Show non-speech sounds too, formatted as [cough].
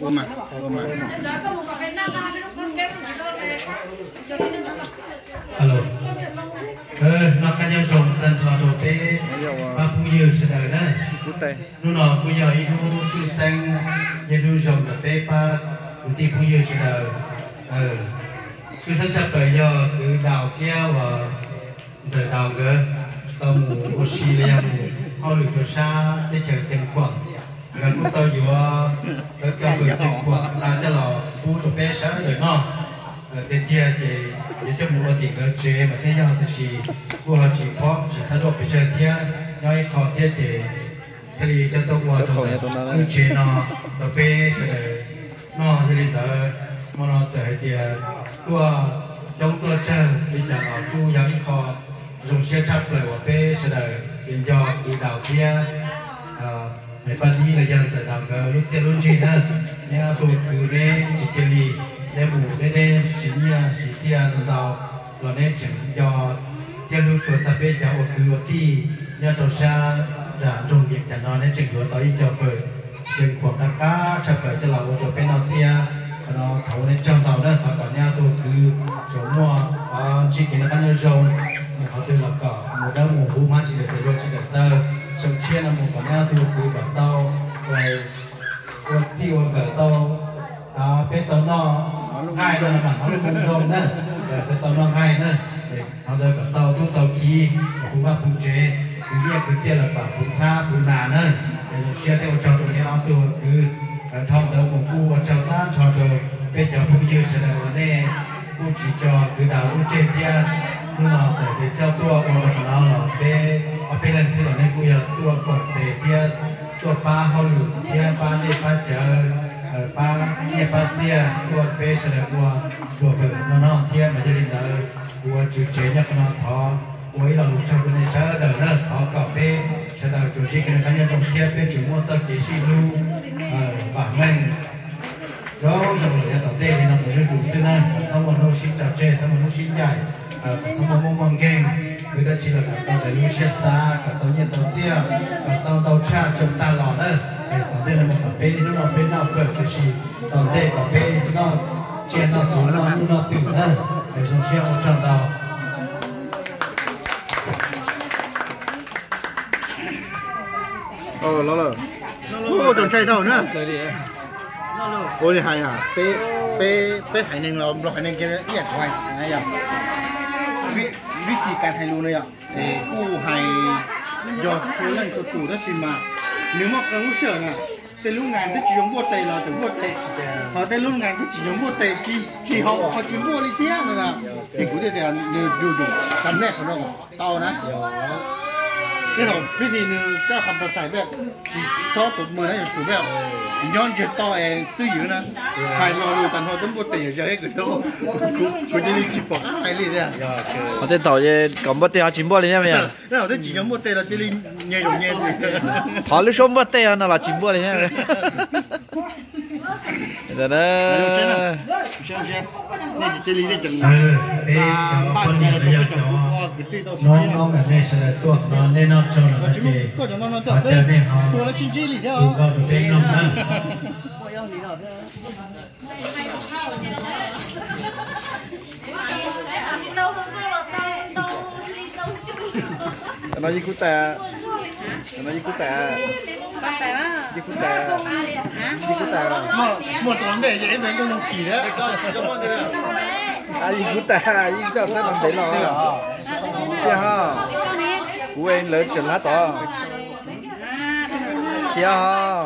ôm alo. Ờ nó cá nhân sống tận cho tê ba phụ yêu sẽ đời đó nu nó phụ yêu ít nu chu sang nhân nu sống đồ tê ba cụ tì phụ yêu sẽ đời ờ. Chu sang chấp đời do cứ đào theo và giờ đào cơ, tao mù ô xì lên mù họ lụi đồ xa để chờ xem khoảng gần cũng tao vừa đó cho người xem khoảng ta cho lò phụ đồ bé sáng rồi nó thế kia chỉ chỉ cho mua tiền cái chế mà thế nhau thì chỉ của họ chỉ có chỉ sản xuất bị chơi thế. Ít khó thế chỉ thế thì cho tôi qua rồi cái chế nó nó bé sẽ nó thế thì tớ mà nó sẽ thì của trong tôi chơi bây giờ nó chú giống khó dùng xe chấp lại của bé sẽ là hiện do đi đào kia mấy bạn đi là dân sẽ đào cái lúc xe lúc nha tôi cứ nên chỉ chơi đi. Để bù để để chỉ nia chỉ chia nó đào rồi nên chỉnh cho cho lúc chuột sắp bê cho cứ nhà đầu đã trồng việc cho nó nên chỉnh tới cho phơi xem khoảng đăng cá cho phơi cho lão cho bên nó Kia, nó thấu nên trong tàu đó. Họ còn nhà tôi cứ chỗ mua. Ờ, chỉ kiến là căn rồng họ tôi là cả một đám một bù má chỉ để phải chỉ để tơ xong chia là một còn nhà tôi cứ bảo tao rồi rồi chi một cái tao à bên tao nó hai là mà nó cũng nữa bên tao nó hai nữa họ đây cả tàu tu tàu kỳ cũng va cũng chế cứ biết cứ chế là cả cũng xa cũng nà nữa để xe theo cho tụi nó tu cứ thông đầu một cu cho ta cho tụi bây giờ cũng chưa sẽ là vấn đề cũng chỉ cho cứ đào cũng chế kia cứ nó sẽ để cho tua còn là nó là bé ở bên này sẽ là cũng giờ tua còn để kia tua ba hậu lử kia ba đi ba chờ ba kia ba chia tua bé sẽ là tua tua vợ nó nó kia mà cho đi tới tua chủ chế nhất nó thọ với là lục trong cái này sẽ đỡ nó thọ cà phê sẽ đỡ chủ chế cái này cá nhân trong kia bên chủ mua cho cái gì lưu bản mình đó rồi là đầu tiên thì sư này xong rồi nó xin chào chế xong rồi nó xin dạy xong rồi mong mong kênh người ta chỉ là cả tàu để lưu xe xa cả tàu nhiên tàu chia cả tàu tàu cha sống ta lò đó. Đầu tiên là một cà phê nó là bên nào phở cái gì? Đầu tiên cà phê nó chia nó xuống nó nó tự đó. Để chúng sẽ hỗ trợ tàu. Ờ lo lo ô trồng chay đâu nữa. Ô đi โอ้ยหายอะเป้เป้เป้หายหนึ่งเ我的海啊，被被被海宁了，被海宁给了一块，哎呀，วิวิธีการหายรู้เนี่ยเอ้กูหายยอดชูนั่นก็ตู่ชิมาหรือมอกกันรู้เชื่อน่ะแต่ลูกงานที่จีนบัวเตยเราถึงบัวเตยเขาแต่ลูกงานที่จีนบัวเตยจีจีเอาเขาจีบัวเลยเซียนะนะที่กูเดี๋ยวเดี๋ยดูดูทำแน่เขาเนาะเต่านะ lúc ngàn thì chỉ dùng một tay là ถึง một tay họ tên lúc ngàn thì chỉ dùng một tay chỉ chỉ họ họ chỉ mua đi tiếc nữa là thì cũng thế là dù dù tầm nét của nó tao nè cái thằng cái gì nữa các phần vật sai bẹp. Chỉ cho tụt mười đấy tụt bẹp. Nhon chỉ to em tư dữ nè hai lo rồi tận họ tính một tay giờ hết cái đâu cũng chỉ đi chỉ bỏ hai đi đấy ở trên tàu gì còn bắt tay chìm bò lên nha mày cái nào chỉ dùng một tay là chỉ đi nhẹ rồi nhẹ rồi họ lúc sống bắt tay nó là chìm bò lên nha rồi đó xem xem nên chỉ lý để chừng ừ bé ba cho ba con ngày nhà là [laughs] bây giờ tôi cho cho cái tí tao nó nó là nên sẽ là tua nó nên nó cho nó chỉ chỉ có cho nó nó họ tập chơi nên đấy họ số là chính trị lý tụ theo vào được bên nó nữa nó gì cú tè nó gì? cú tè con tài á gì cú tè. Gì cú mà một tuần để dễ con công kỳ đấy à gì cú ta, gì cho sẽ làm thế nào kia ha con cú em lớn chừng lá to kia ha